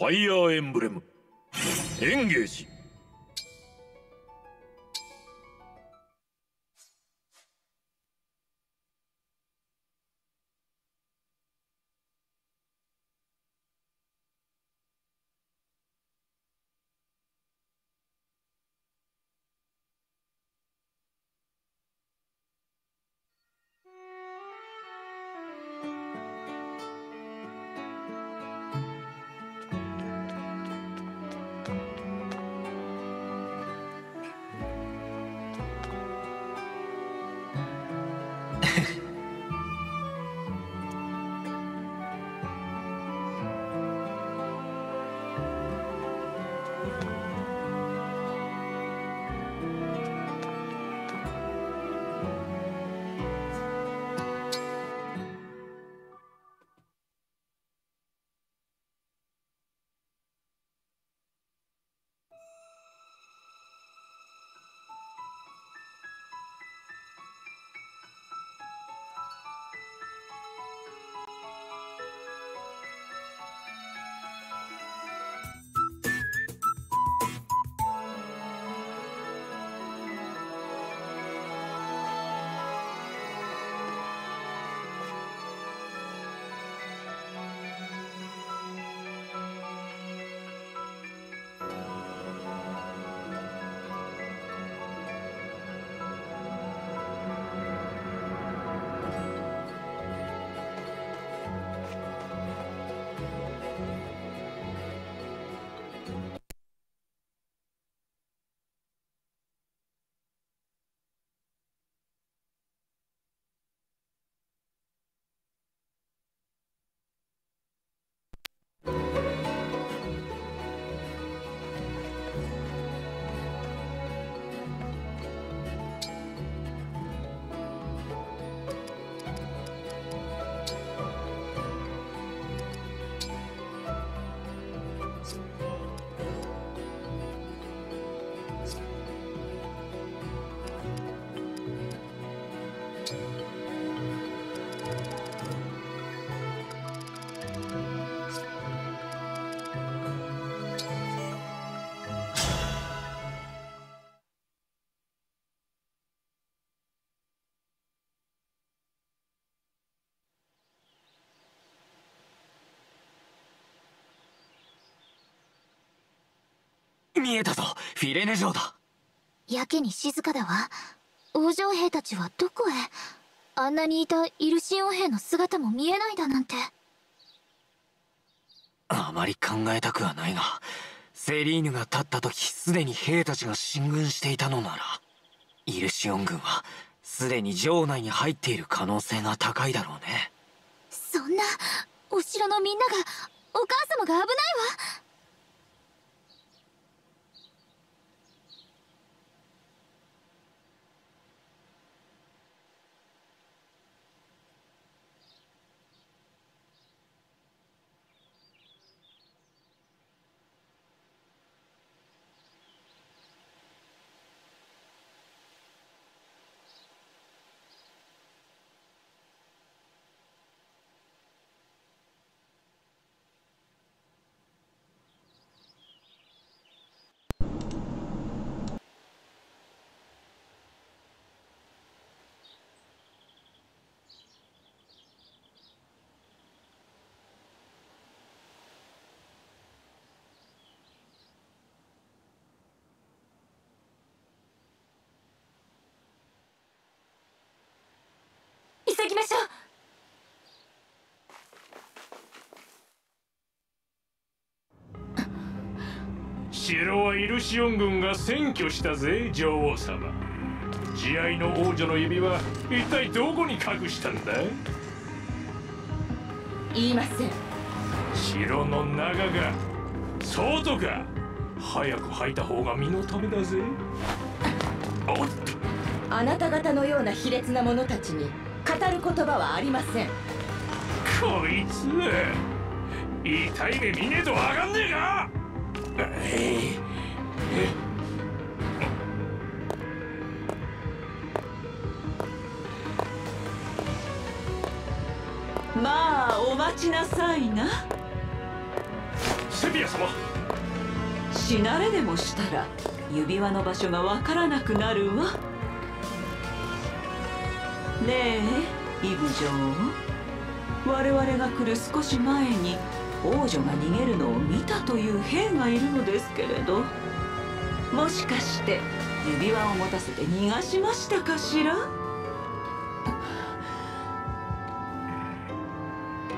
ファイヤーエンブレム。エンゲージ。見えたぞフィレネ城だ。やけに静かだわ。王城兵たちはどこへ？あんなにいたイルシオン兵の姿も見えないだなんて。あまり考えたくはないがセリーヌが立った時すでに兵たちが進軍していたのならイルシオン軍はすでに城内に入っている可能性が高いだろうね。そんなお城のみんながお母様が危ないわ急ぎましょう。城はイルシオン軍が占拠したぜ女王様。慈愛の王女の指は一体どこに隠したんだ？言いません。城の中が外か。早く吐いた方が身のためだぜ。おっとあなた方のような卑劣な者たちに語る言葉はありません。こいつ痛い目見ねえとわかんねえか？まあお待ちなさいな。セピア様。死なれでもしたら指輪の場所がわからなくなるわねえイブ女王我々が来る少し前に王女が逃げるのを見たという兵がいるのですけれど。もしかして指輪を持たせて逃がしましたかしら？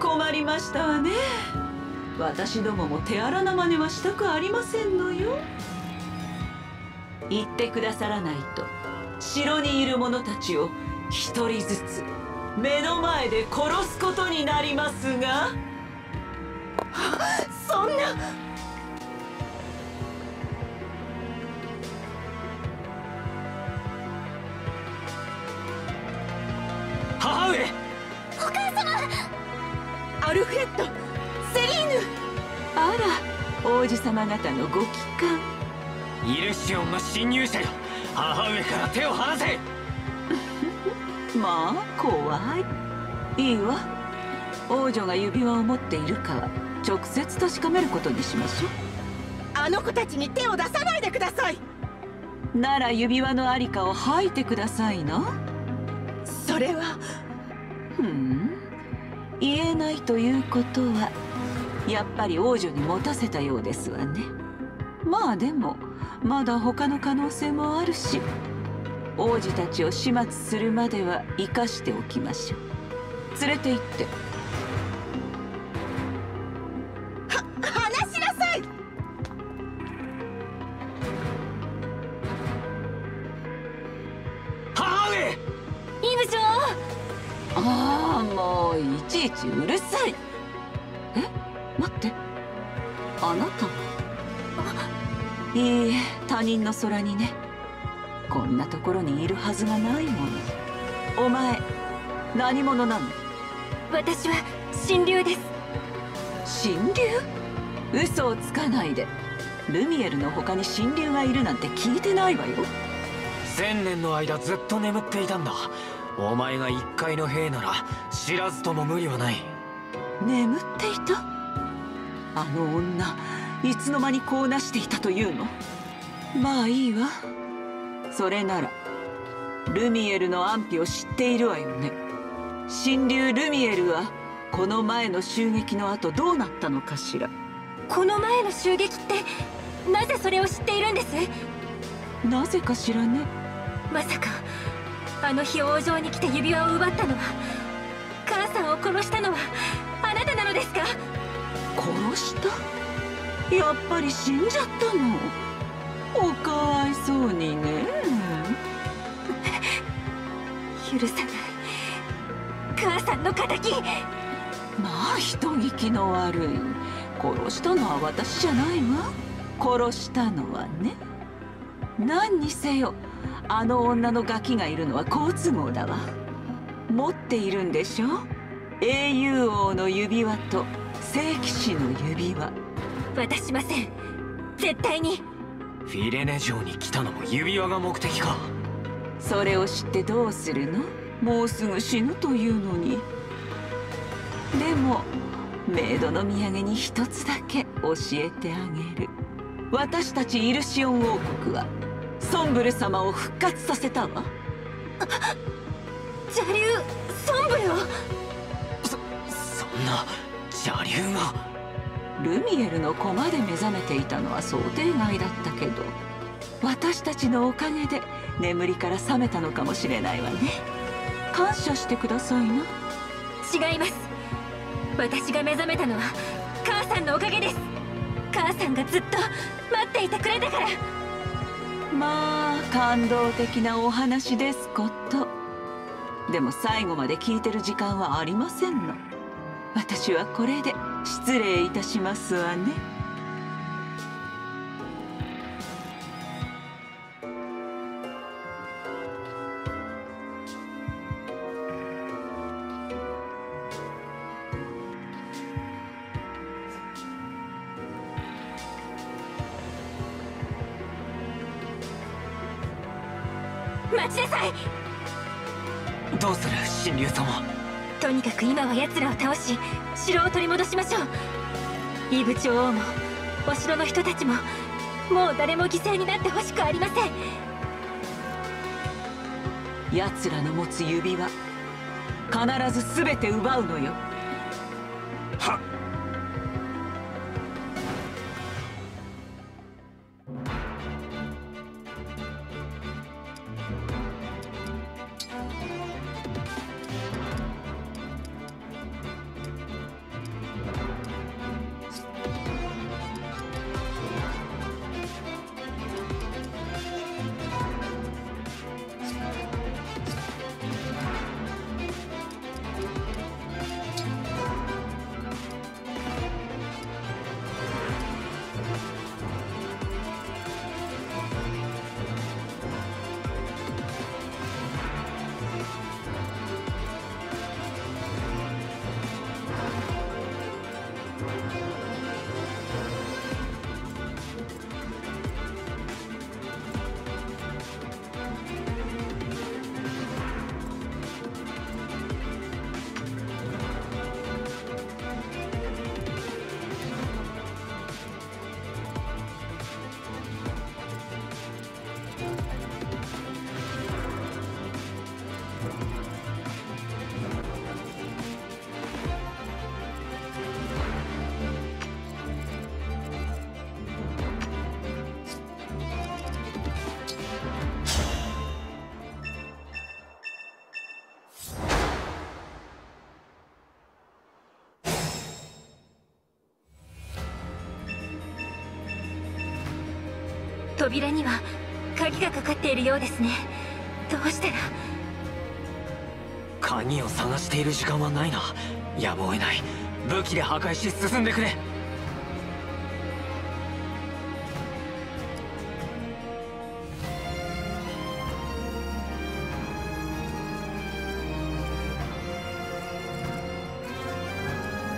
困りましたわね。私どもも手荒な真似はしたくありませんのよ。言ってくださらないと城にいる者たちを一人ずつ目の前で殺すことになりますが。そんな。母上！アルフレッドセリーヌ！あら王子様方のご帰還。イルシオンの侵入者よ。母上から手を離せまあ怖いい。いわ。王女が指輪を持っているかは直接確かめることにしましょあの子たちに手を出さないでください。うなら指輪のありかを吐いてくださいな。それはふん。言えないということはやっぱり王女に持たせたようですわね。まあでもまだ他の可能性もあるし王子たちを始末するまでは生かしておきましょう。連れて行って。話しなさい！母上！イブ女ああもういちいちうるさい。え待って。あなた？いいえ他人の空にねところにいるはずがないもの。お前何者なの？王私は神竜です。神竜嘘をつかないで。ルミエルの他に神竜がいるなんて聞いてないわよ。千年の間ずっと眠っていたんだ。お前が一介の兵なら知らずとも無理はない。眠っていた？あの女いつの間にこうなしていたというの？まあいいわそれならルミエルの安否を知っているわよね。神竜ルミエルはこの前の襲撃の後どうなったのかしら。この前の襲撃ってなぜそれを知っているんです？なぜかしらね。まさかあの日王城に来て指輪を奪ったのは母さんを殺したのはあなたなのですか？殺した？やっぱり死んじゃったの？おかわいそうにね。許さない。母さんの敵まあ人聞きの悪い。殺したのは私じゃないわ。殺したのはね。何にせよあの女のガキがいるのは好都合だわ。持っているんでしょ？英雄王の指輪と聖騎士の指輪。渡しません。絶対にフィレネ城に来たのも指輪が目的か。それを知ってどうするの？もうすぐ死ぬというのに。でもメイドの土産に一つだけ教えてあげる。私たちイルシオン王国はソンブル様を復活させたわ。邪竜ソンブルを？そんな邪竜がルミエルの駒で目覚めていたのは想定外だったけど私たちのおかげで眠りから覚めたのかもしれないわね。感謝してくださいな。違います。私が目覚めたのは母さんのおかげです。母さんがずっと待っていてくれたから。まあ感動的なお話ですこと。でも最後まで聞いてる時間はありませんの私はこれで失礼いたしますわね。待ちなさい！どうする神竜様とにかく今は奴らを倒し城を取り戻しましょう。イブ女王もお城の人たちももう誰も犠牲になってほしくありません。奴らの持つ指輪必ず全て奪うのよ。がかかっているようですね。どうしたら？鍵を探している時間はないな。やむを得ない。武器で破壊し進んでくれ。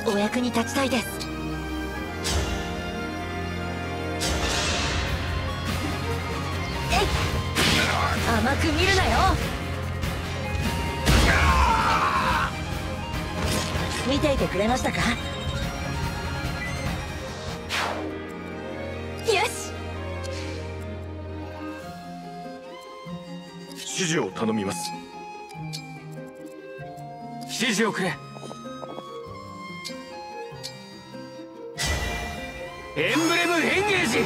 お役に立ちたいですく見るなよ。見ていてくれましたか？よし。指示を頼みます。指示をくれ。エンブレムエンゲージ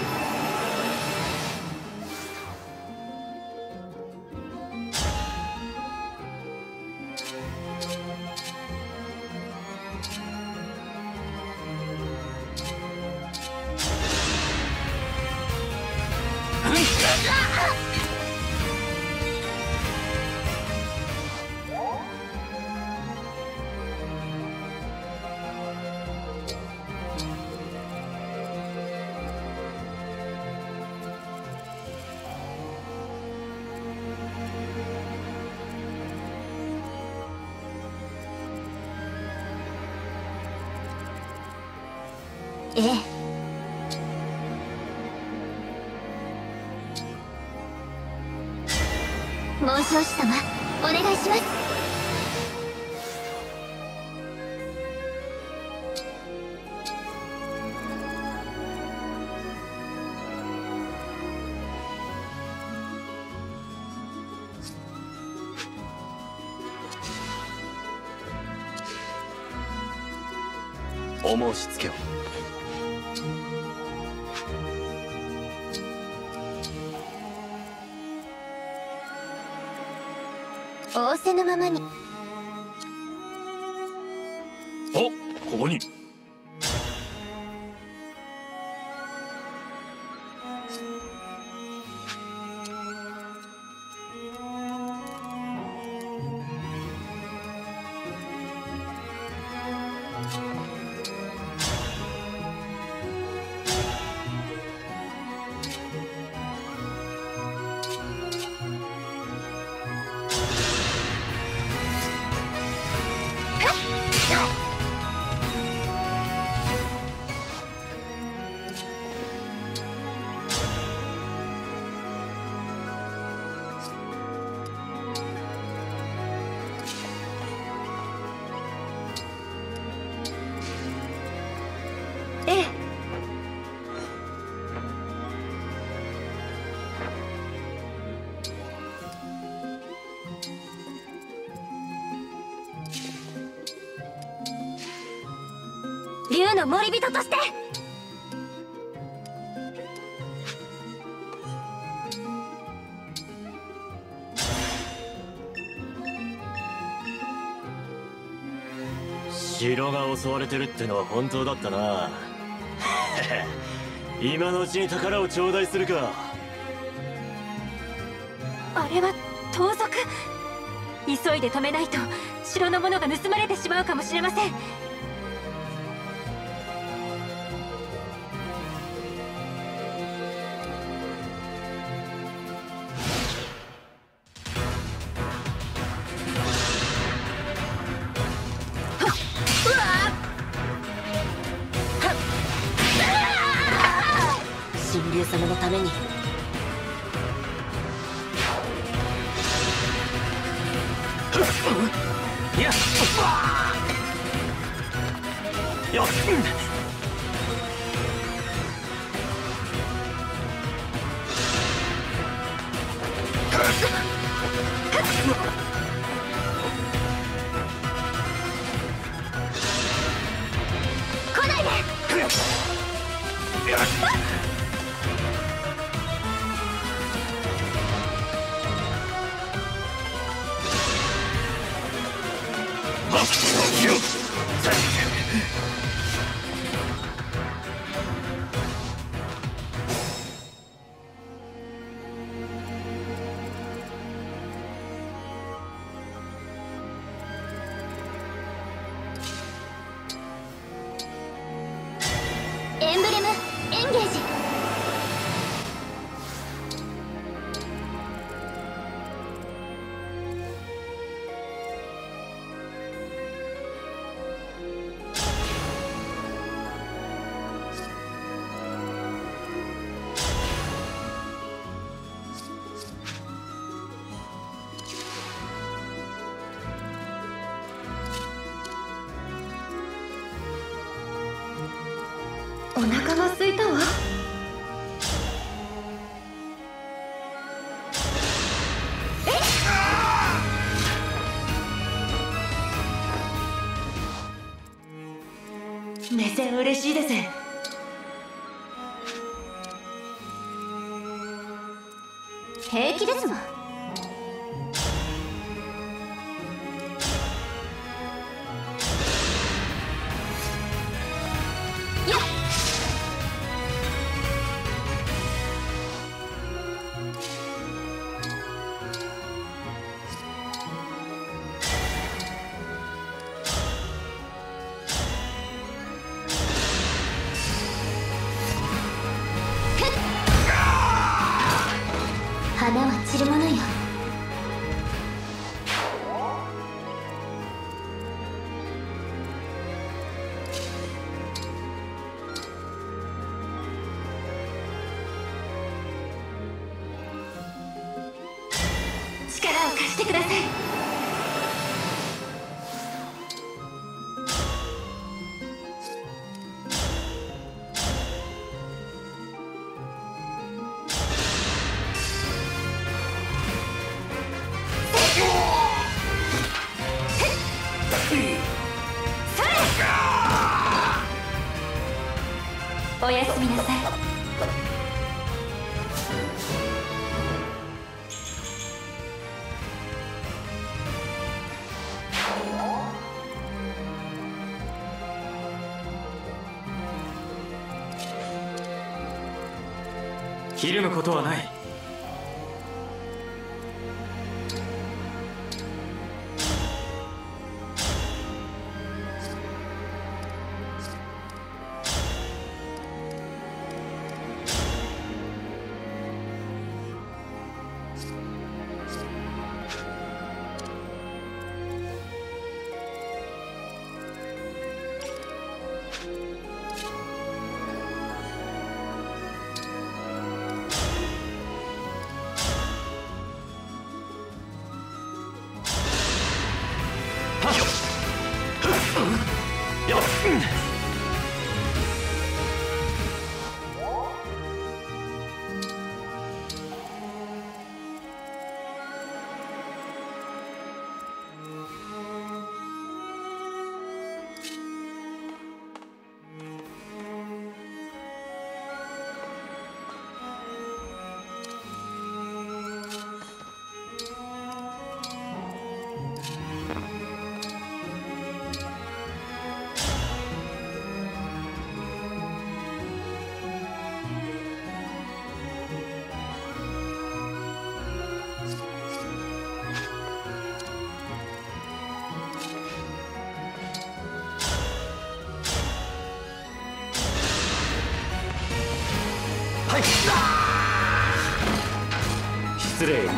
お申し付けを。仰せのままに。の森人として。城が襲われてるってのは本当だったな。今のうちに宝を頂戴するか。あれは盗賊。急いで止めないと城のものが盗まれてしまうかもしれませんハッピー!切るむことはない。失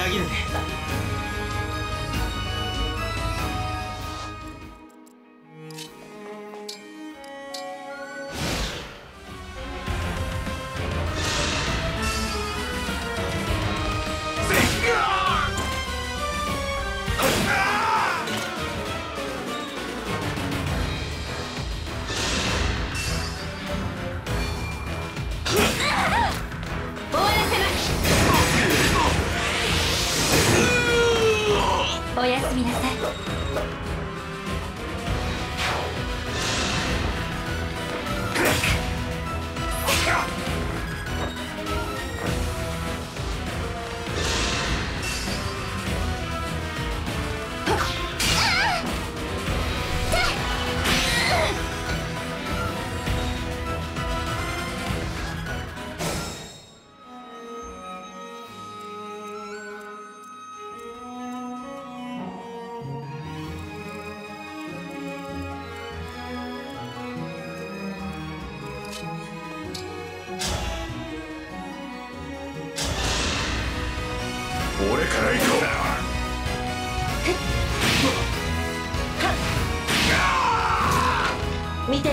なぎるね。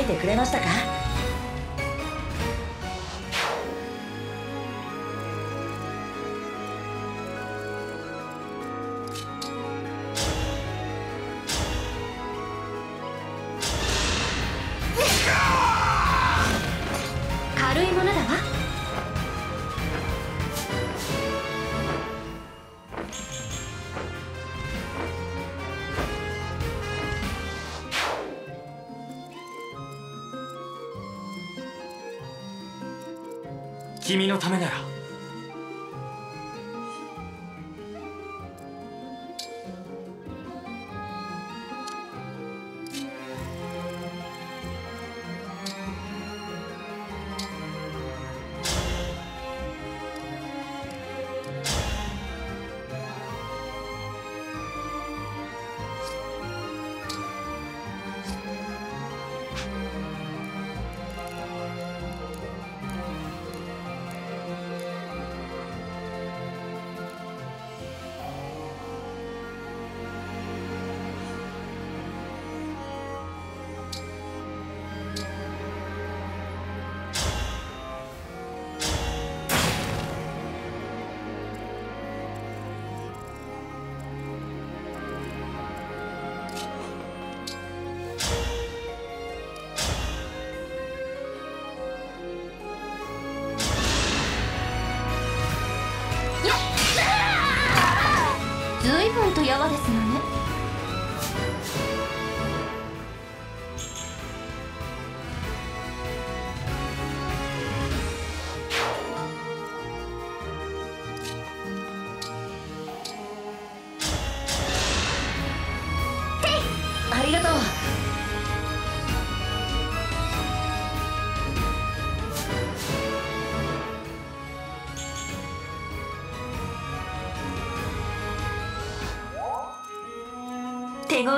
てくれましたか？君のためなら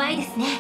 ないですね。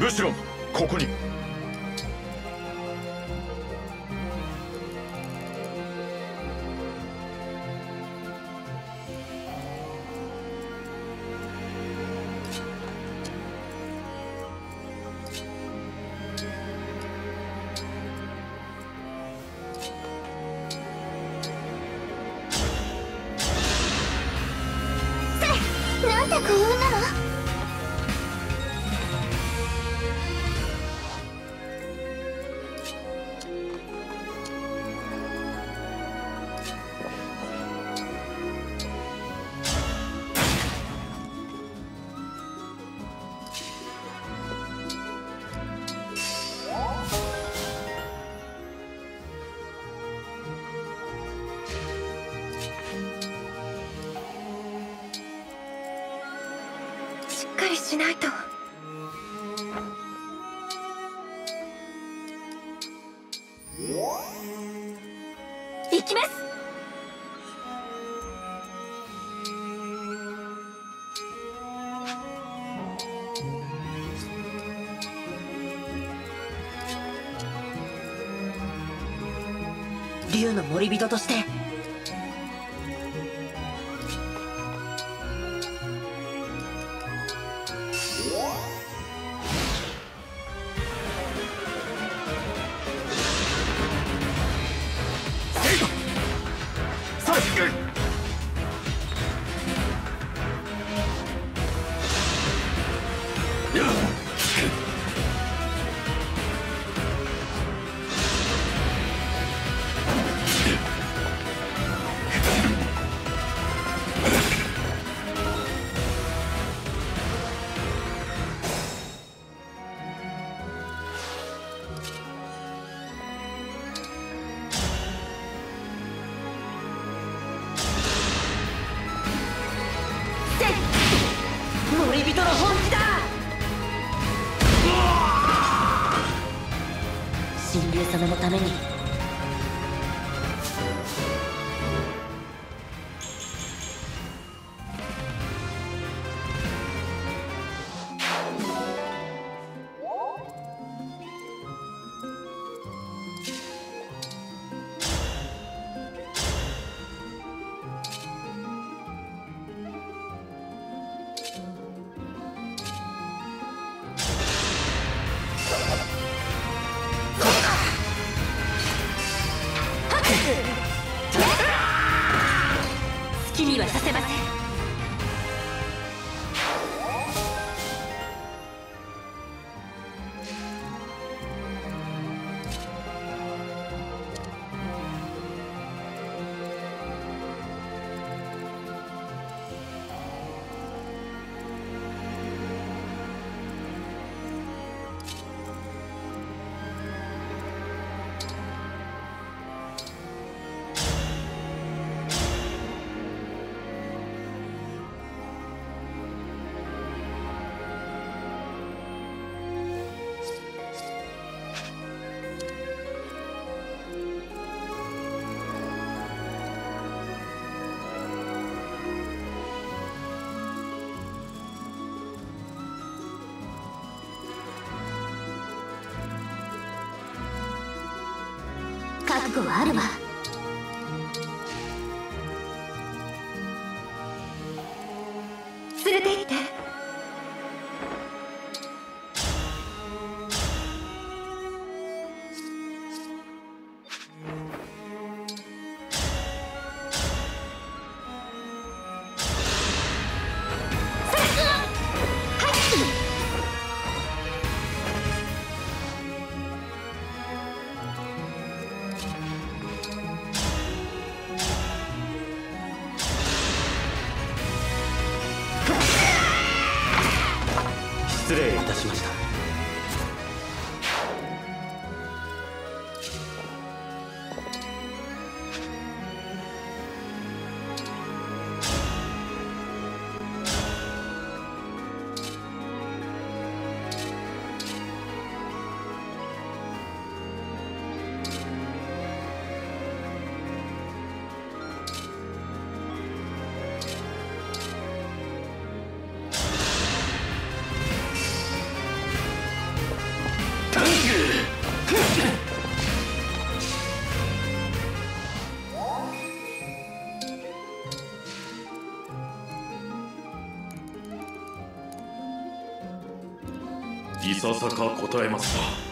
むしろここに。しないと。竜の森人として覚悟はあるわ。ささか答えます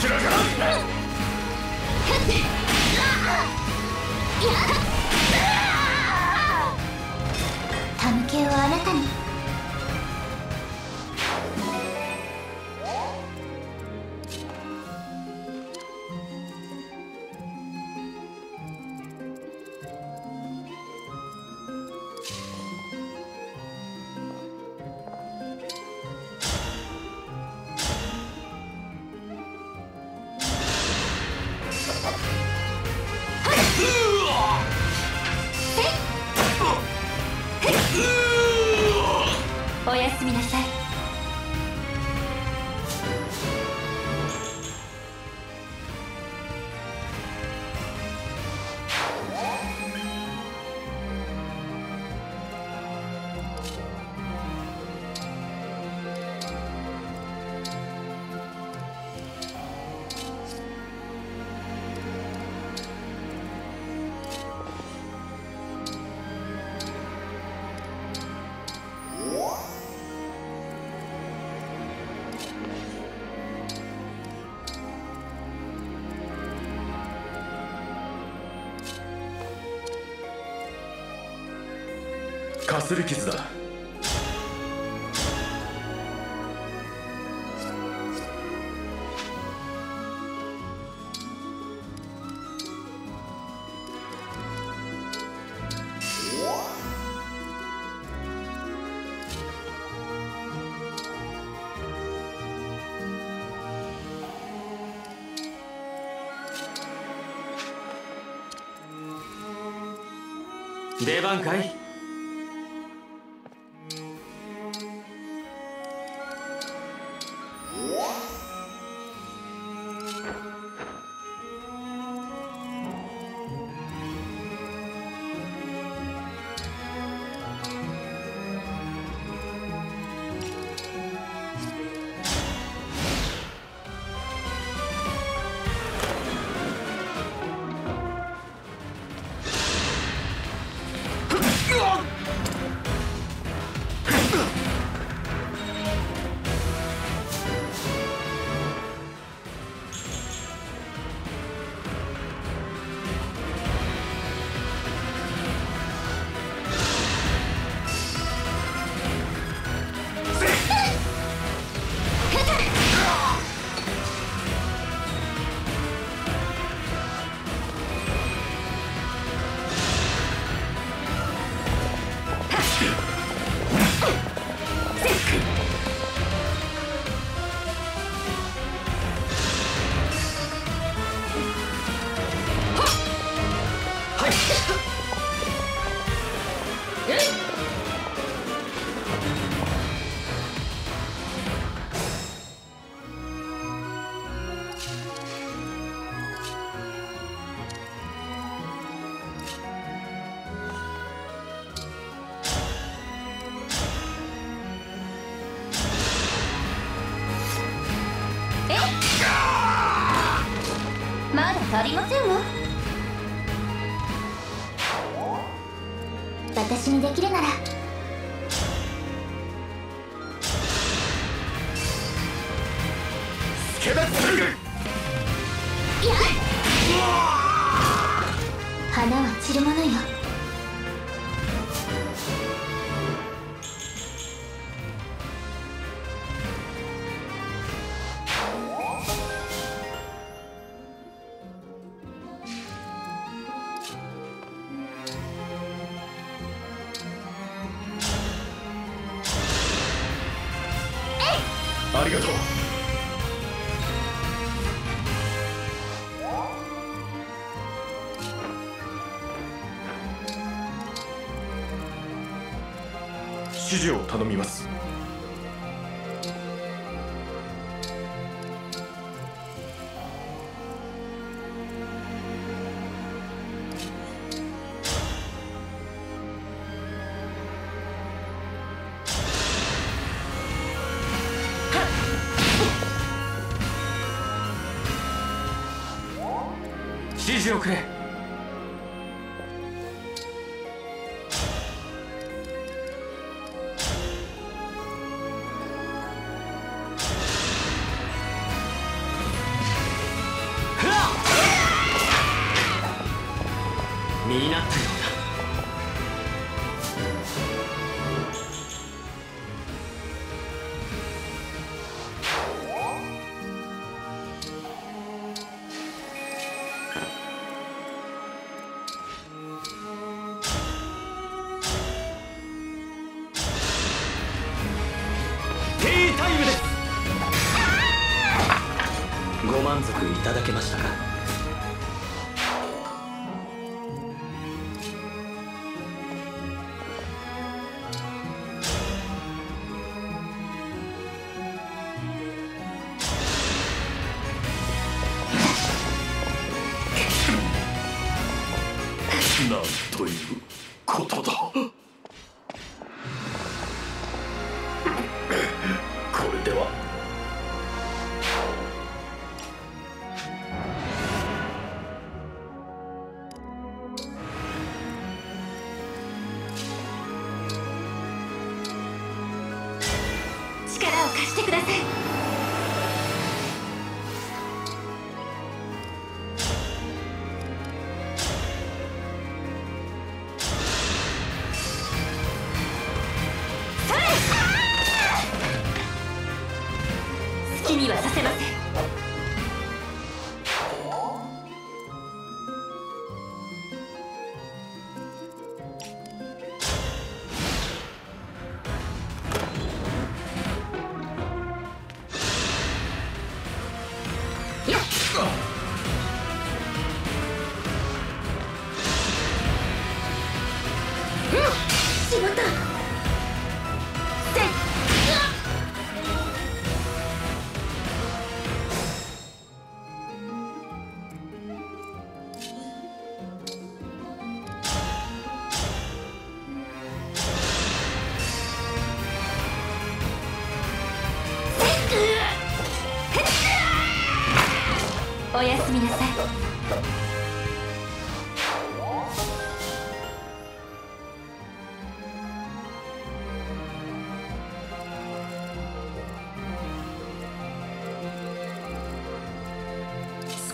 知らんかすり傷だ。出番かい？まだ足りませんわ。私にできるなら。スケベ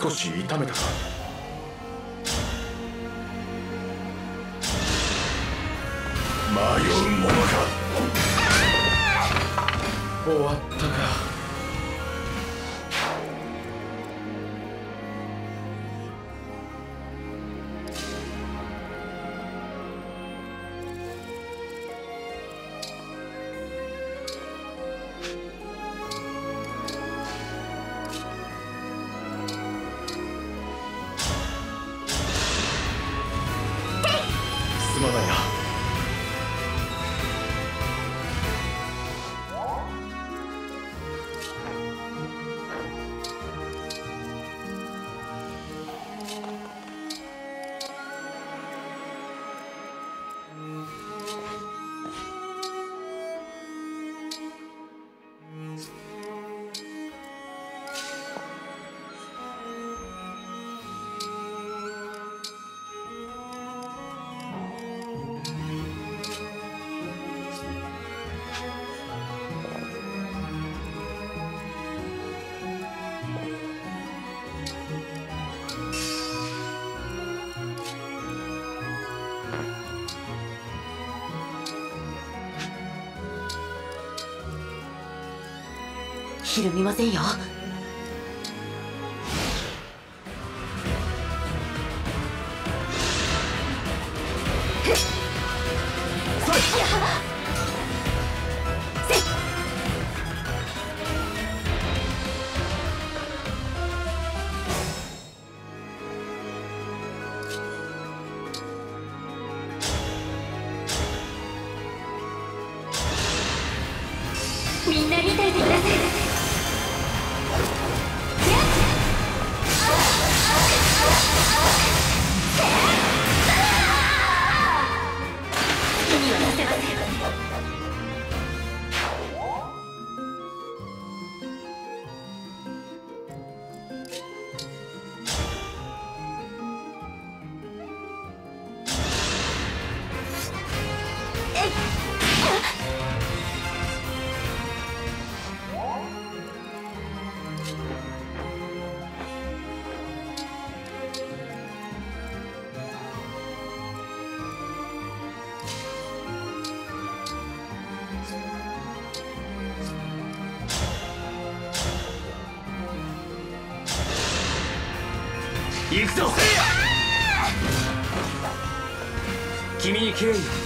少し痛めたか？ひ見ませんよ。行くぞ。君に敬意を。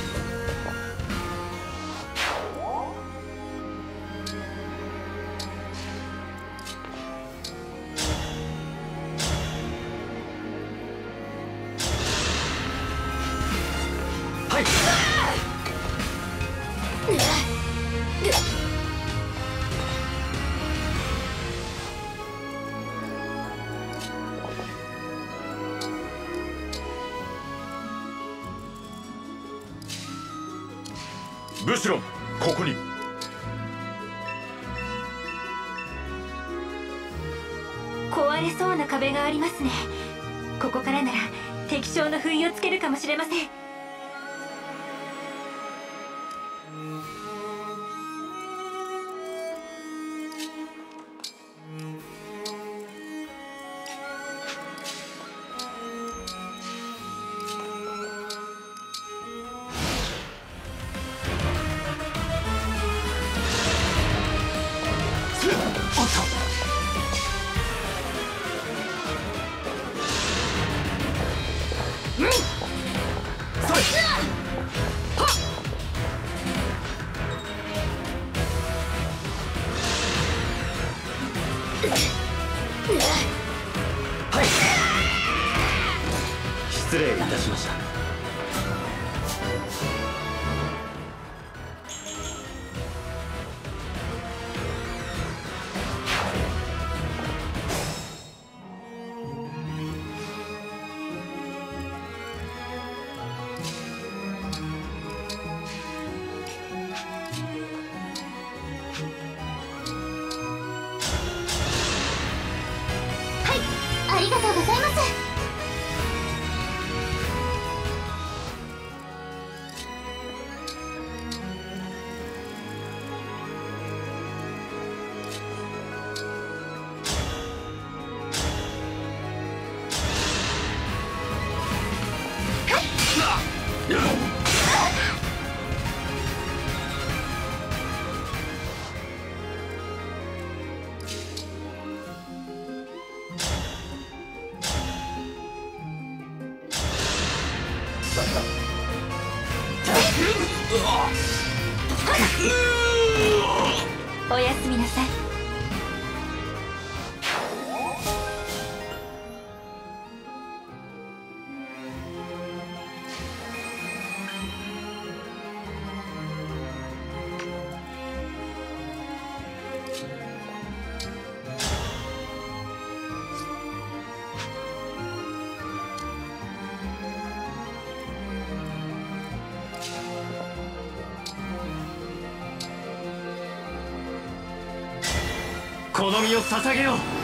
この身を捧げよう。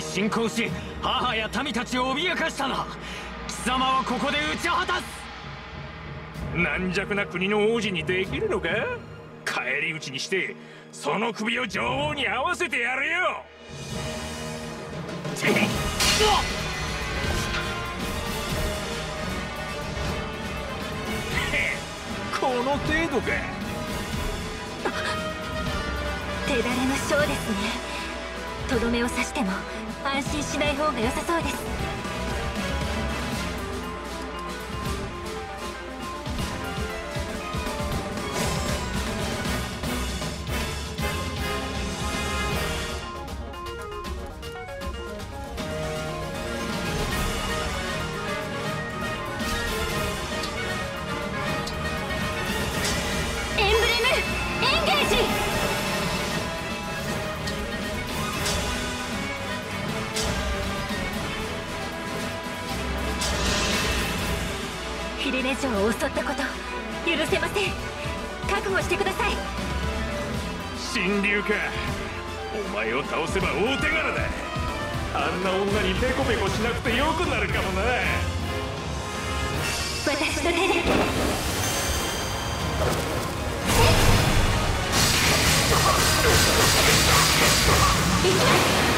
に侵攻し母や民たちを脅かしたな。貴様はここで討ち果たす。軟弱な国の王子にできるのか？返り討ちにしてその首を女王に合わせてやるよ。この程度か。手だれのショーですねとどめを刺しても安心しない方が良さそうです。か。お前を倒せば大手柄だ。あんな女にペコペコしなくてよくなるかもな。私の手で。え え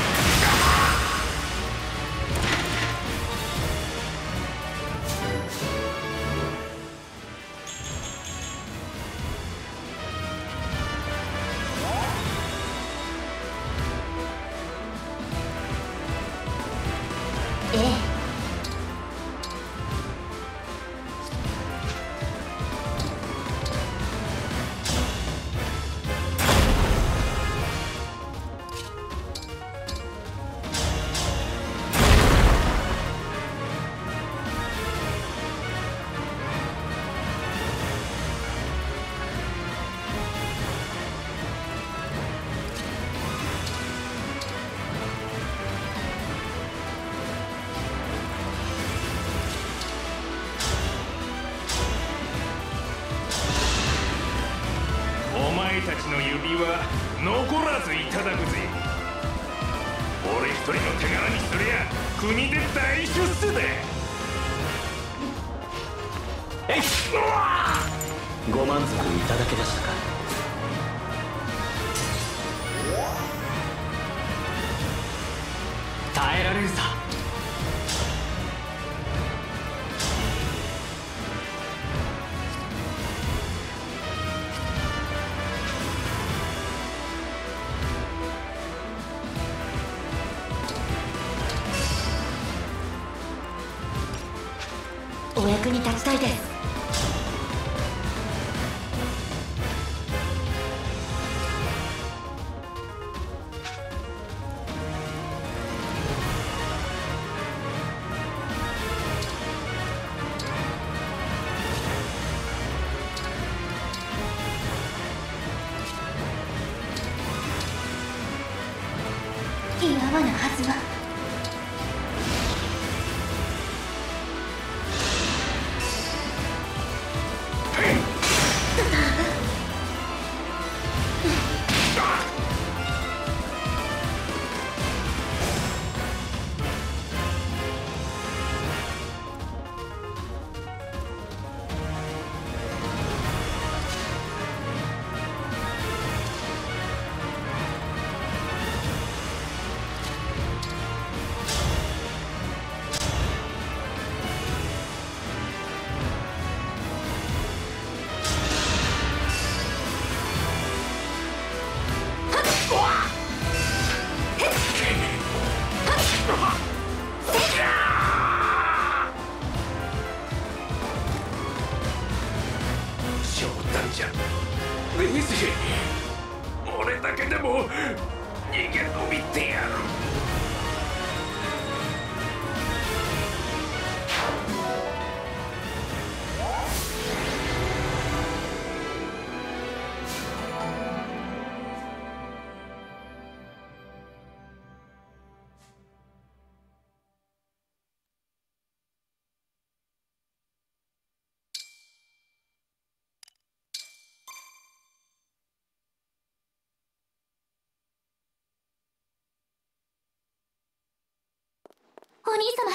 お兄様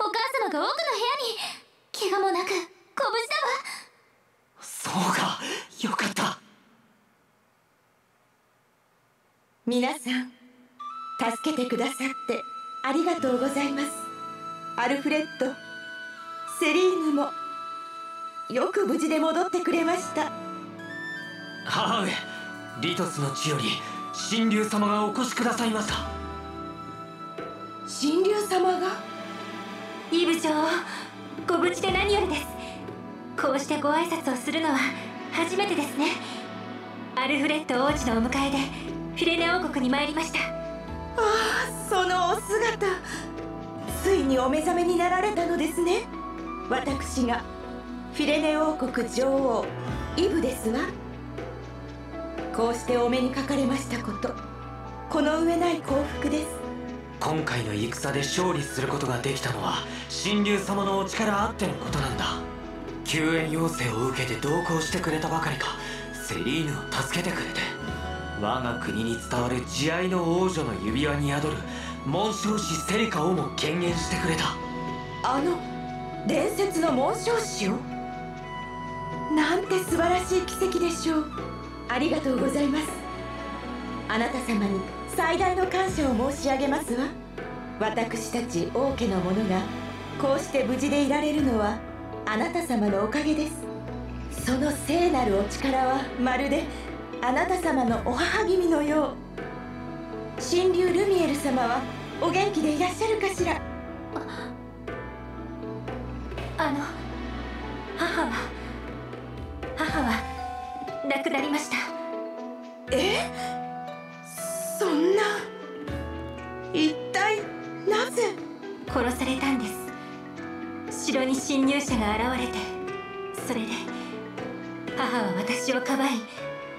お母様が奥の部屋に怪我もなくご無事だわ。そうかよかった。皆さん助けてくださってありがとうございます。アルフレッドセリーヌもよく無事で戻ってくれました。母上リトスの地より神竜様がお越しくださいました神竜様が？イブ女王ご無事で何よりです。こうしてご挨拶をするのは初めてですね。アルフレッド王子のお迎えでフィレネ王国に参りました。そのお姿。ついにお目覚めになられたのですね。私がフィレネ王国女王イブですわ。こうしてお目にかかれましたこと。この上ない幸福です今回の戦で勝利することができたのは神竜様のお力あってのことなんだ。救援要請を受けて同行してくれたばかりか。セリーヌを助けてくれて。我が国に伝わる慈愛の王女の指輪に宿る紋章師セリカをも権限してくれた。あの伝説の紋章師を？なんて素晴らしい奇跡でしょう。ありがとうございます。あなた様に最大の感謝を申し上げますわ。私たち王家の者がこうして無事でいられるのはあなた様のおかげです。その聖なるお力はまるであなた様のお母君のよう。神竜ルミエル様はお元気でいらっしゃるかしら？あの母は母は亡くなりました。え？そんな。一体なぜ？殺されたんです。城に侵入者が現れてそれで母は私をかばい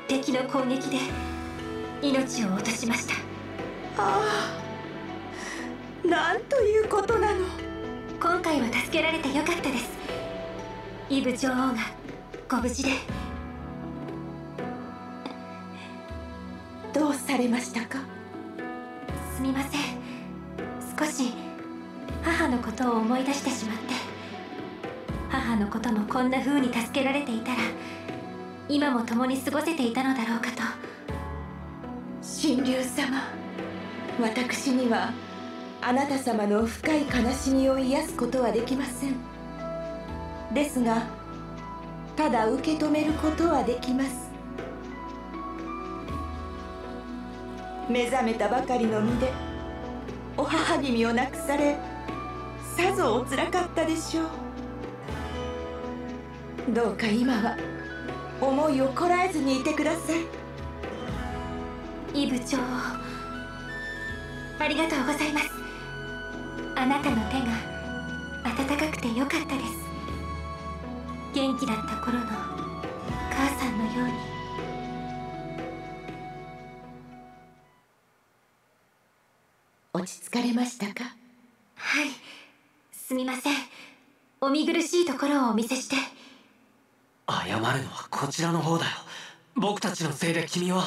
敵の攻撃で命を落としました。ああなんということなの？今回は助けられてよかったです。イブ女王がご無事でされましたか？すみません。少し母のことを思い出してしまって。母のこともこんな風に助けられていたら今も共に過ごせていたのだろうかと。神竜様私にはあなた様の深い悲しみを癒すことはできません。ですがただ受け止めることはできます目覚めたばかりの身でお母君を亡くされさぞおつらかったでしょう。どうか今は思いをこらえずにいてください。イブ長ありがとうございます。あなたの手が温かくてよかったです。元気だった頃の母さんのように。落ち着かれましたか？はい。すみません。お見苦しいところをお見せして。謝るのはこちらの方だよ。僕たちのせいで君は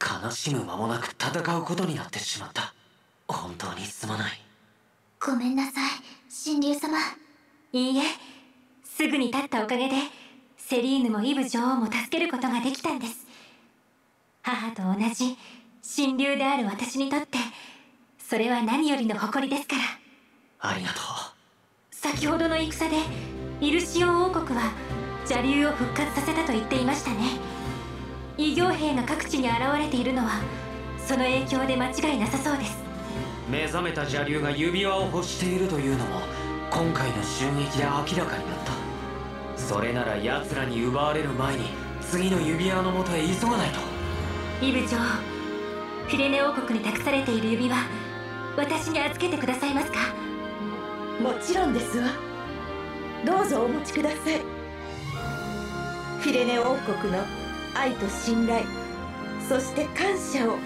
悲しむ間もなく戦うことになってしまった。本当にすまない。ごめんなさい。神竜様。いいえ。すぐに立ったおかげでセリーヌもイブ女王も助けることができたんです。母と同じ神竜である私にとってそれは何よりの誇りですから。ありがとう。先ほどの戦でイルシオン王国は邪竜を復活させたと言っていましたね。異形兵が各地に現れているのはその影響で間違いなさそうです。目覚めた邪竜が指輪を欲しているというのも今回の襲撃で明らかになった。それなら奴らに奪われる前に次の指輪のもとへ急がないと。イブ長フィレネ王国に託されている指輪私に預けてくださいますか？もちろんですわ。どうぞお持ちください。フィレネ王国の愛と信頼そして感謝を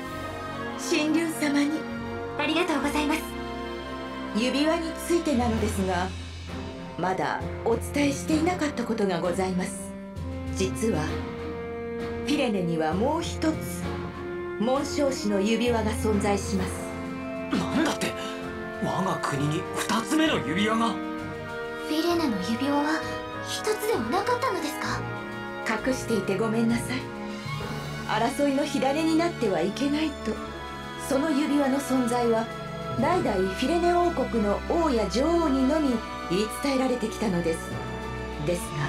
神竜様に。ありがとうございます。指輪についてなのですがまだお伝えしていなかったことがございます。実はフィレネにはもう一つ紋章師の指輪が存在しますなんだって我が国に二つ目の指輪が。フィレネの指輪は一つではなかったのですか？隠していてごめんなさい。争いの火種になってはいけないと。その指輪の存在は代々フィレネ王国の王や女王にのみ言い伝えられてきたのです。ですが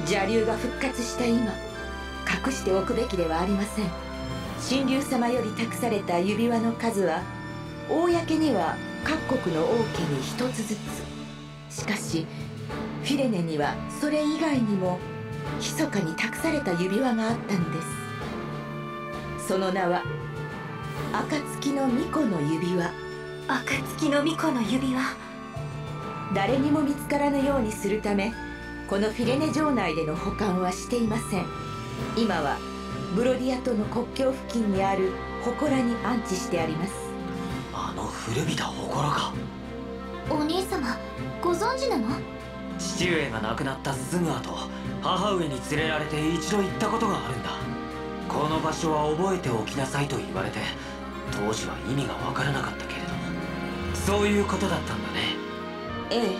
邪竜が復活した今隠しておくべきではありません。神竜様より託された指輪の数は公には各国の王家に一つずつ。しかしフィレネにはそれ以外にも密かに託された指輪があったのです。その名は暁の巫女の指輪。暁の巫女の指輪？誰にも見つからぬようにするためこのフィレネ城内での保管はしていません。今はブロディアとの国境付近にある祠に安置してあります古びた祠が。お兄様ご存知なの？父上が亡くなったすぐ後母上に連れられて一度行ったことがあるんだ。この場所は覚えておきなさいと言われて当時は意味が分からなかったけれども。そういうことだったんだね。え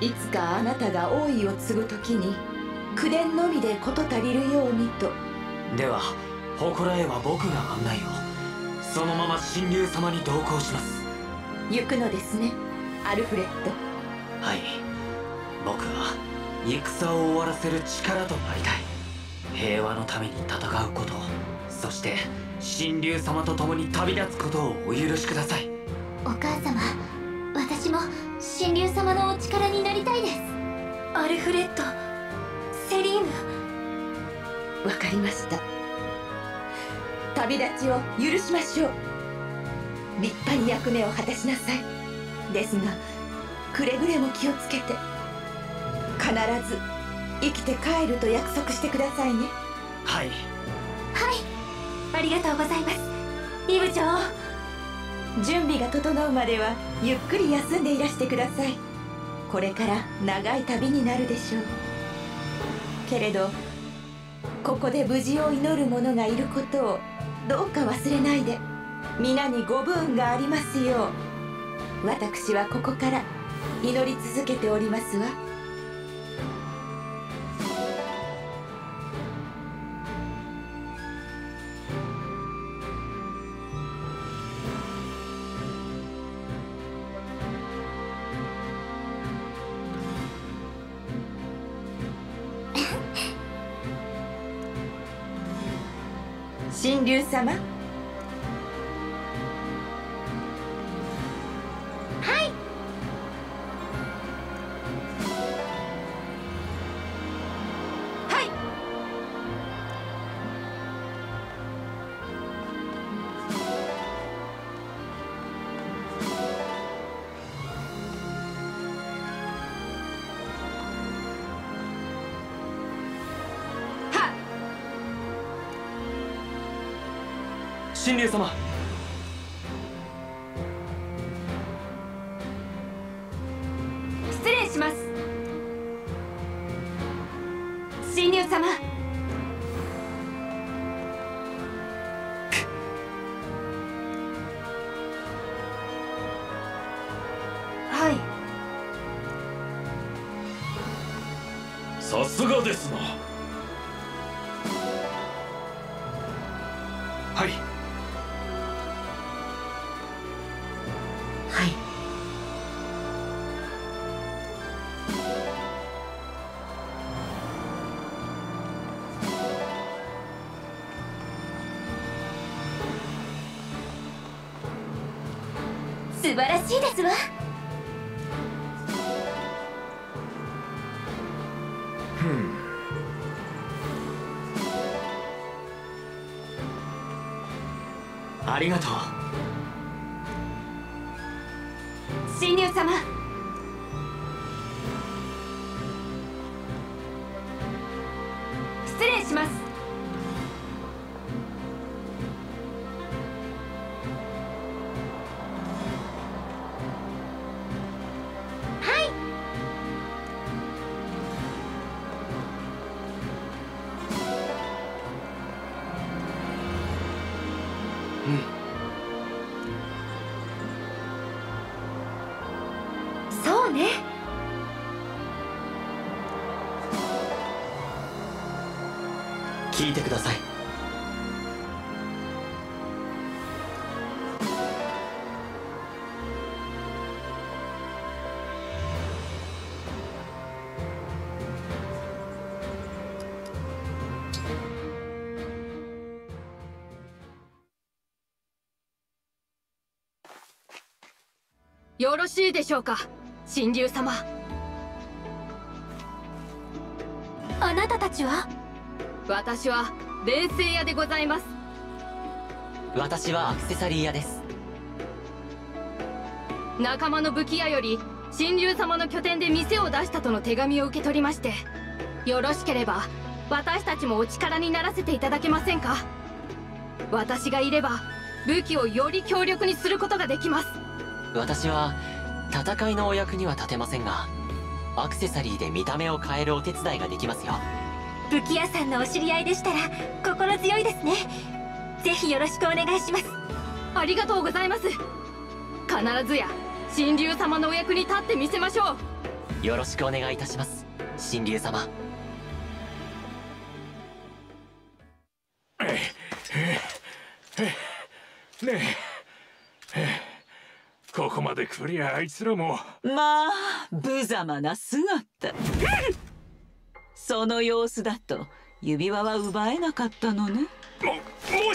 え。いつかあなたが王位を継ぐ時に口伝のみで事足りるようにと。では祠へは僕が案内をそのまま神竜様に同行します。行くのですねアルフレッド。はい。僕は戦を終わらせる力となりたい。平和のために戦うことそして神竜様と共に旅立つことをお許しください。お母様私も神竜様のお力になりたいです。アルフレッドセリーヌ。わかりました旅立ちを許しましょう。立派に役目を果たしなさい。ですがくれぐれも気をつけて必ず生きて帰ると約束してくださいね。はい。はい。ありがとうございます。イブ長。準備が整うまではゆっくり休んでいらしてください。これから長い旅になるでしょう。けれどここで無事を祈る者がいることをどうか忘れないで。皆にご武運がありますよう。私はここから祈り続けておりますわ。神神竜様晴らしいですわ。ありがとう。神竜様よろしいでしょうか神竜様。あなたたちは？私は錬成屋でございます。私はアクセサリー屋です。仲間の武器屋より神竜様の拠点で店を出したとの手紙を受け取りましてよろしければ私たちもお力にならせていただけませんか？私がいれば武器をより強力にすることができます私は戦いのお役には立てませんがアクセサリーで見た目を変えるお手伝いができますよ。武器屋さんのお知り合いでしたら心強いですね。ぜひよろしくお願いします。ありがとうございます。必ずや神竜様のお役に立ってみせましょう。よろしくお願いいたします。神竜様こまで来りゃあいつらも。まあ無様な姿。その様子だと指輪は奪えなかったのね。も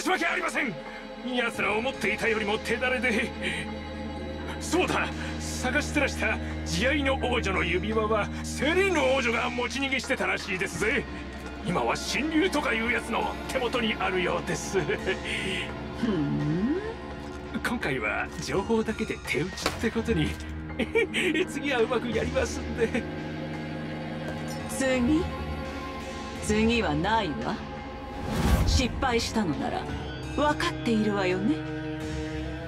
申し訳ありません。奴ら思っていたよりも手だれで。そうだ。探してらした慈愛の王女の指輪はセリーヌ王女が持ち逃げしてたらしいですぜ。今は神竜とかいうやつの手元にあるようです。ふん今回は情報だけで手打ちってことに。次はうまくやりますんで。次？次はないわ。失敗したのなら分かっているわよね。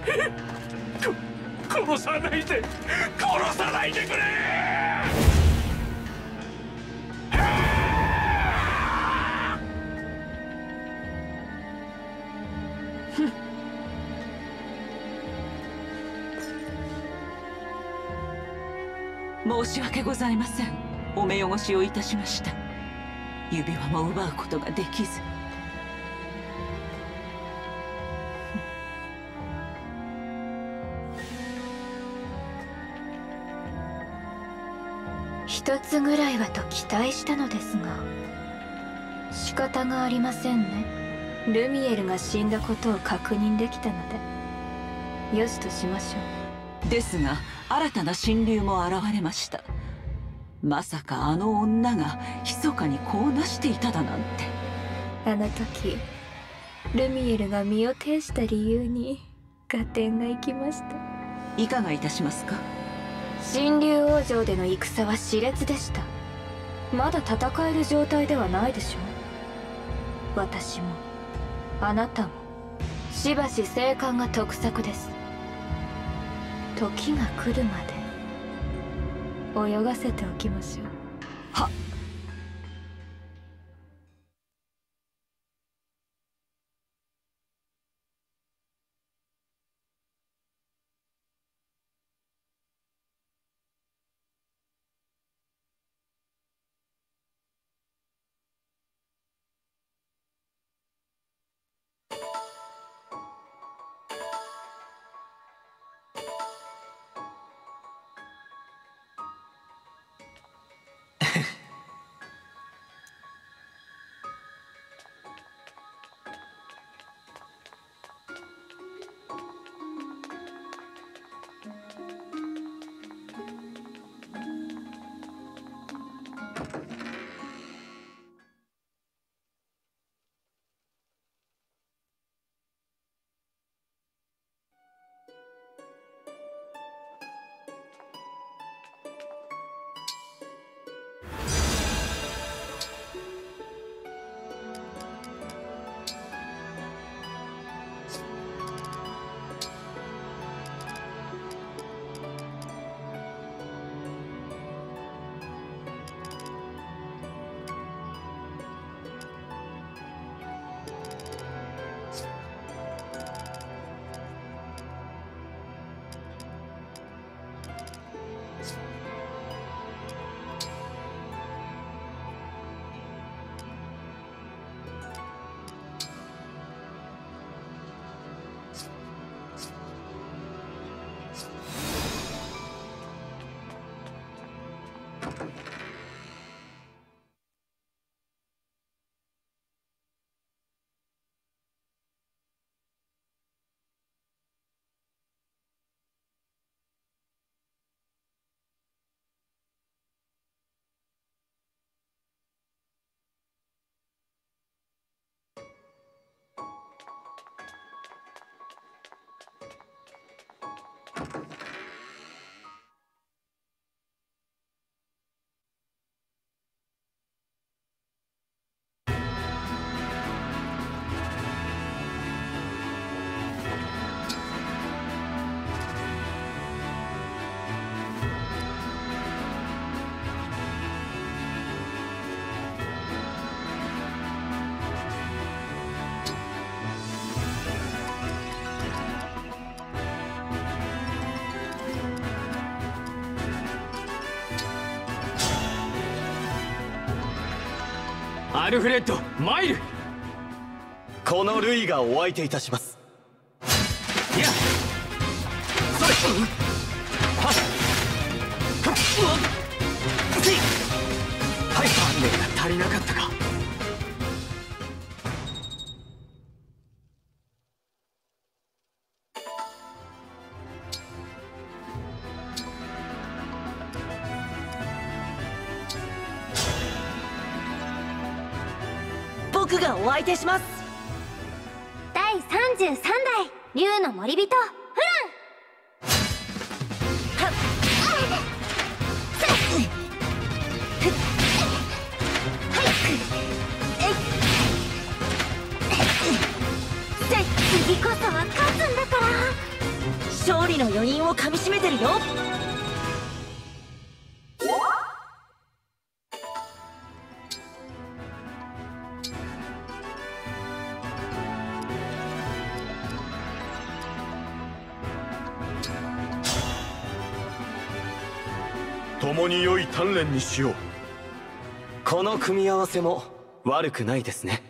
殺さないで。殺さないでくれ申し訳ございません。お目汚しをいたしました。指輪も奪うことができず。一つぐらいはと期待したのですが仕方がありませんね。ルミエルが死んだことを確認できたのでよしとしましょう。ですが新たな神竜も現れました。まさかあの女が密かにこうなしていただなんて。あの時ルミエルが身を挺した理由に合点がいきました。いかがいたしますか？神竜王城での戦は熾烈でした。まだ戦える状態ではないでしょう。私もあなたもしばし生還が得策です時が来るまで泳がせておきましょう。はっ。アルフレッドマイル。このルイがお相手いたします。この組み合わせも悪くないですね。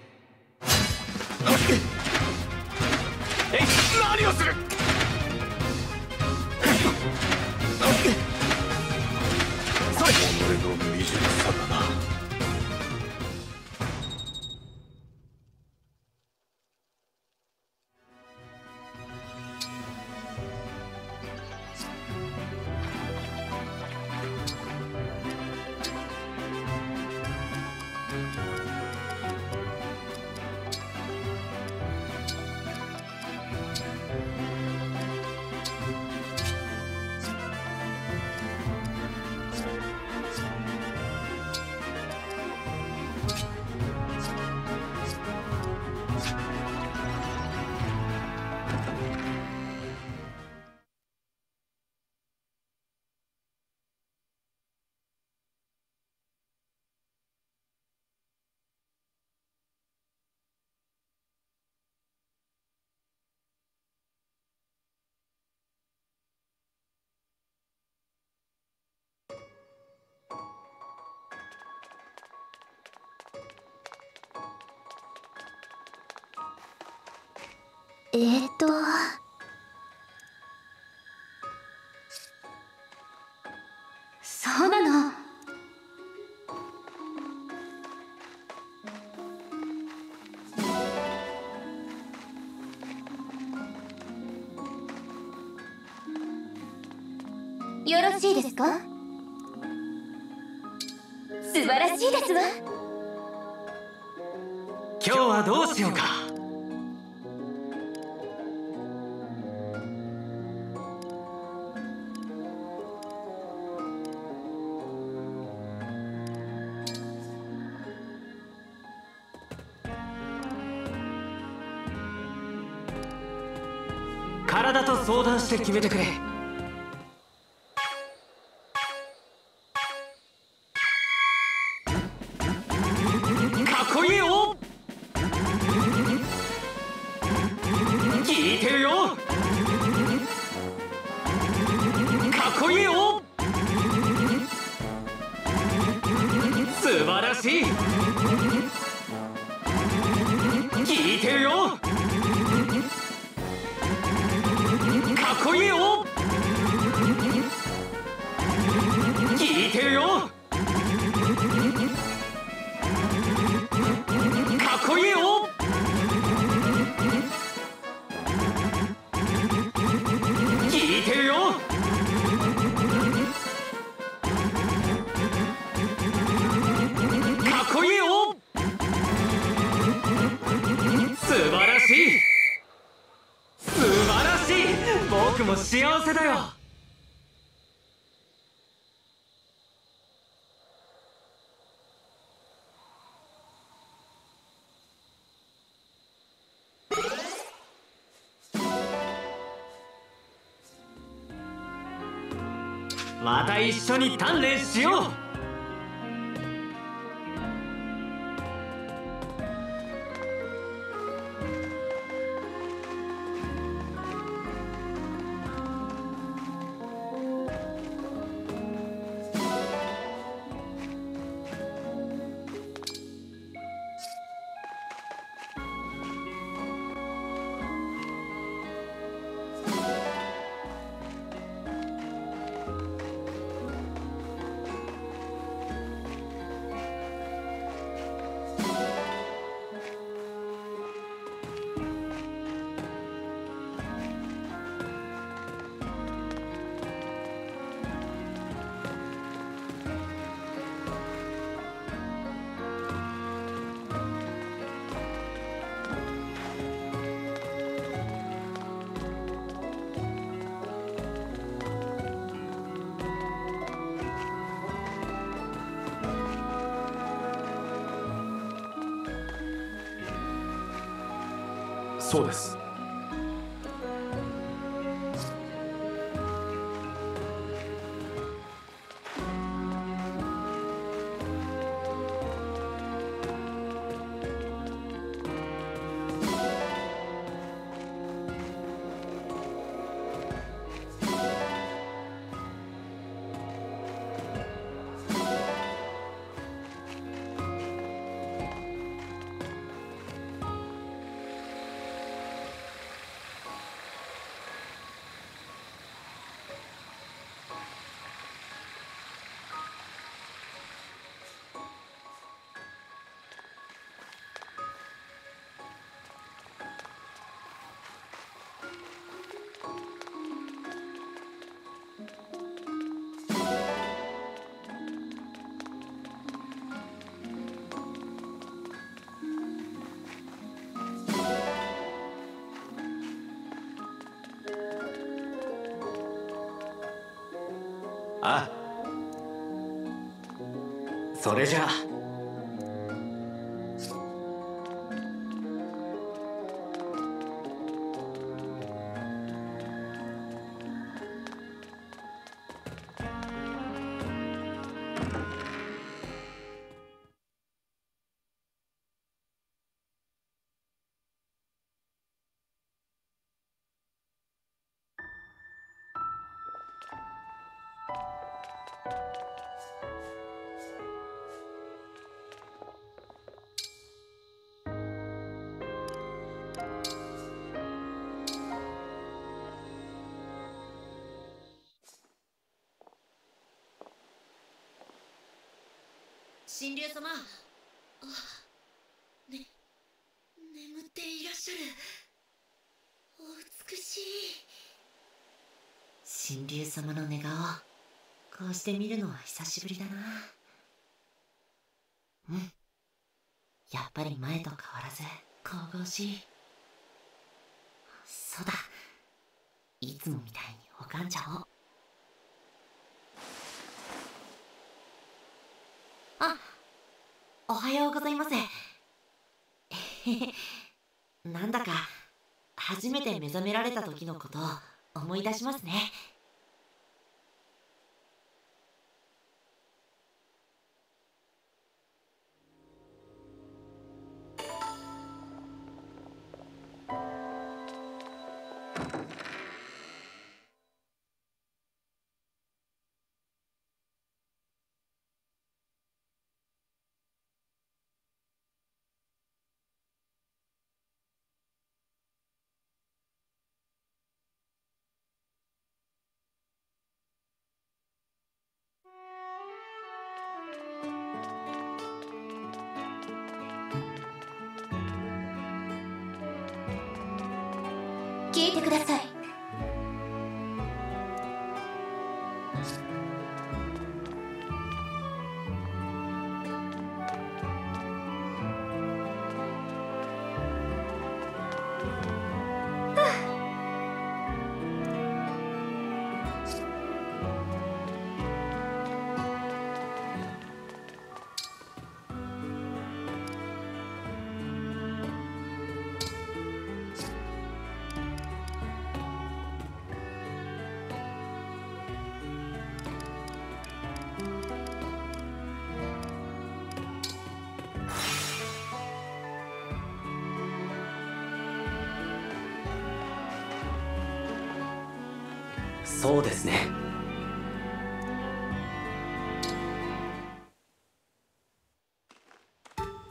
えーと。そうなの。よろしいですか？素晴らしいですわ。今日はどうしようか。して決めてくれ。緒に鍛錬しようそう。それじゃあ。竜様の寝顔。こうして見るのは久しぶりだな。うん。やっぱり前と変わらず神々しい。そうだ。いつもみたいに拝んじゃおうあおはようございます。なんだか初めて目覚められた時のことを思い出しますね。そうですね。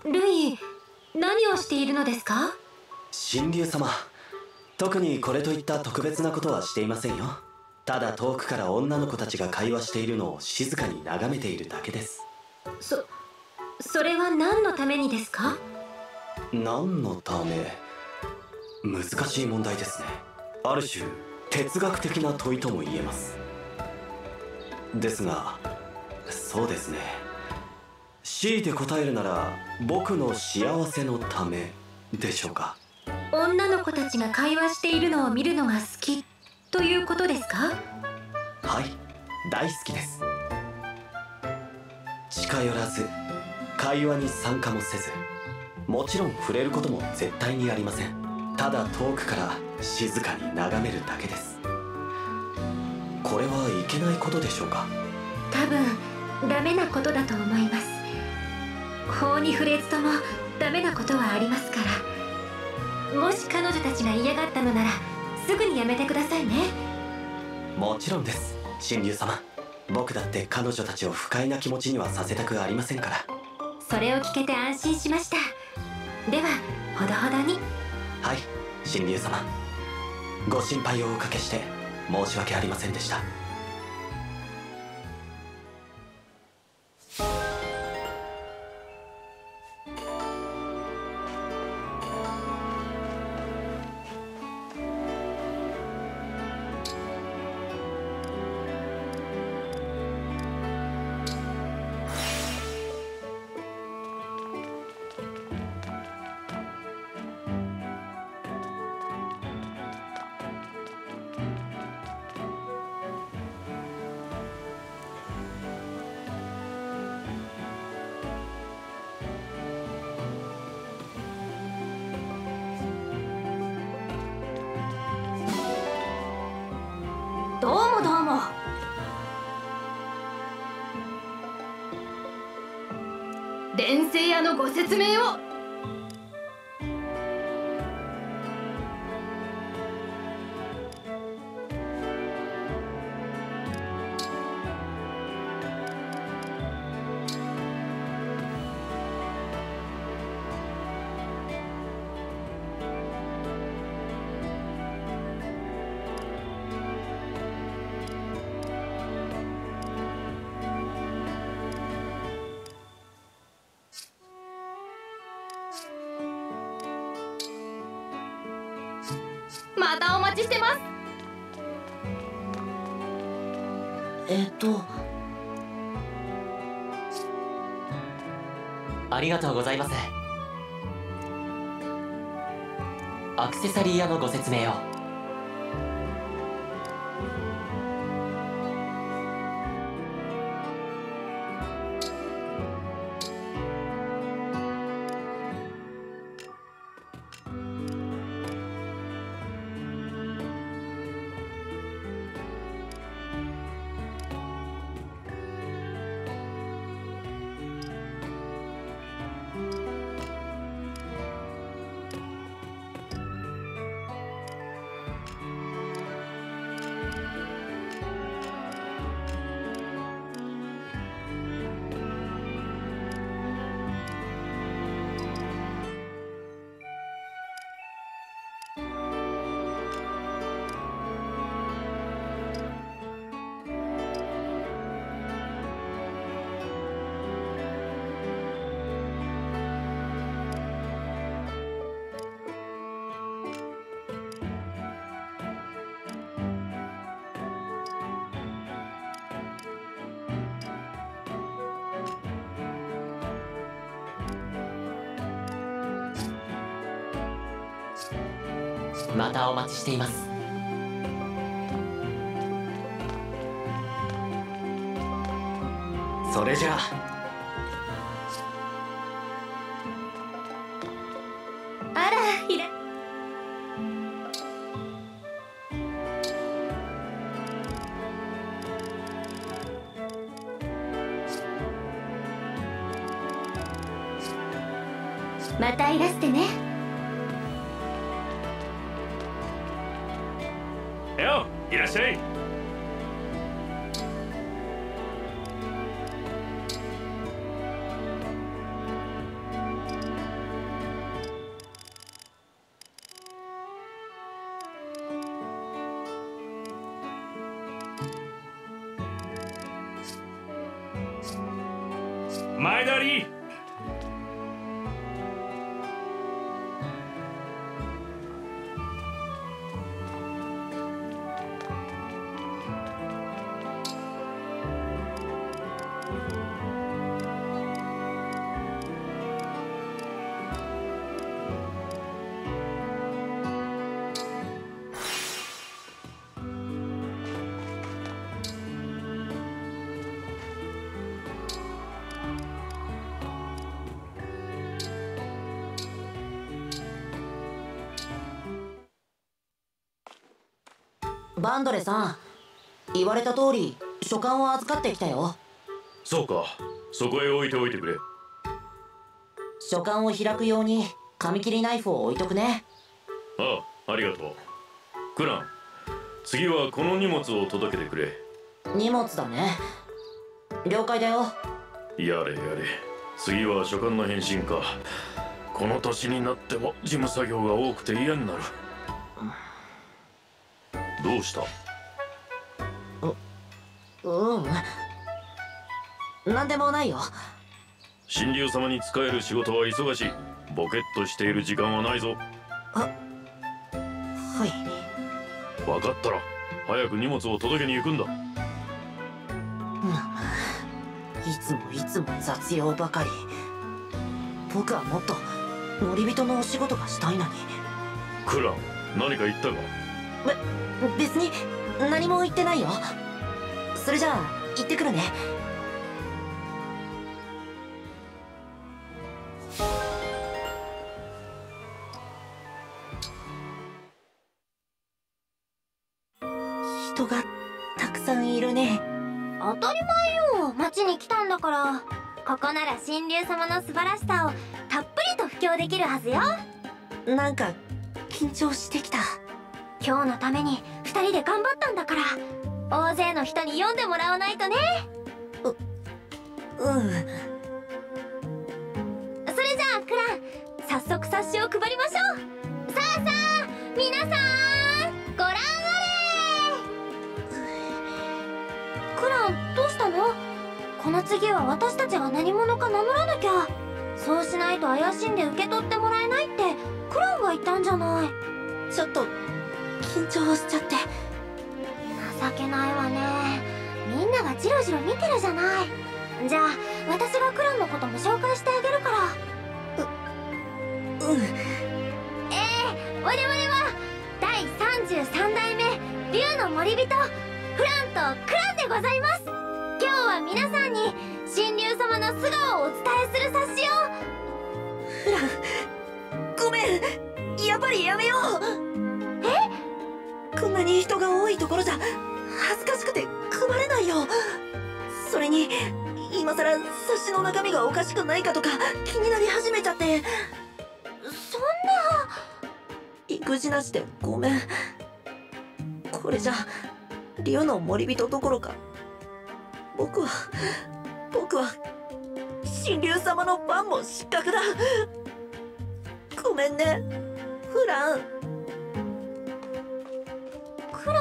ルイ何をしているのですか？神竜様特にこれといった特別なことはしていませんよ。ただ遠くから女の子たちが会話しているのを静かに眺めているだけです。そそれは何のためにですか？何のため？難しい問題ですね。ある種哲学的な問いとも言えます。ですがそうですね。強いて答えるなら僕の幸せのためでしょうか。女の子たちが会話しているのを見るのが好きということですか？はい大好きです。近寄らず会話に参加もせずもちろん触れることも絶対にありません。ただ遠くから静かに眺めるだけです。これはいけないことでしょうか？多分ダメなことだと思います。法に触れずともダメなことはありますから。もし彼女たちが嫌がったのならすぐにやめてくださいね。もちろんです。神竜様。僕だって彼女たちを不快な気持ちにはさせたくありませんから。それを聞けて安心しました。ではほどほどに。はい神竜様ご心配をおかけして申し訳ありませんでした。またお待ちしてます。えっと。ありがとうございます。アクセサリー屋のご説明をお待ちしています。それじゃあ。バンドレさん言われた通り書簡を預かってきたよ。そうか。そこへ置いておいてくれ。書簡を開くように紙切りナイフを置いとくね。ああありがとう。クラン次はこの荷物を届けてくれ。荷物だね。了解だよ。やれやれ。次は書簡の返信か。この年になっても事務作業が多くて嫌になるどうした？うん。何でもないよ。神竜様に仕える仕事は忙しい。ボケっとしている時間はないぞ。はい。分かったら早く荷物を届けに行くんだ。いつもいつも雑用ばかり。僕はもっと乗り人のお仕事がしたいのに。クラン何か言ったか？別に何も言ってないよ。それじゃあ行ってくるね。人がたくさんいるね。当たり前よ。町に来たんだから。ここなら神竜様の素晴らしさをたっぷりと布教できるはずよ。なんか緊張してきた今日のために2人で頑張ったんだから。大勢の人に読んでもらわないとね。うん。それじゃあクラン早速冊子を配りましょう。さあさあ皆さんご覧あれ。クランどうしたの？この次は私たちが何者か名乗らなきゃ。そうしないと怪しんで受け取ってもらえないってクランが言ったんじゃない。ちょっと緊張しちゃって。情けないわね。みんながジロジロ見てるじゃない。じゃあ私がクランのことも紹介してあげるから。うん。ええ我々は第33代目竜の森人フランとクランでございます。今日は皆さんに神竜様の素顔をお伝えする冊子を。フランごめん。やっぱりやめよう。え？こんなに人が多いところじゃ恥ずかしくて配れないよ。それに今さら冊子の中身がおかしくないかとか気になり始めちゃって。そんな育児なしでごめん。これじゃ竜の森人どころか僕は僕は神竜様のファンも失格だ。ごめんねフラン。クラ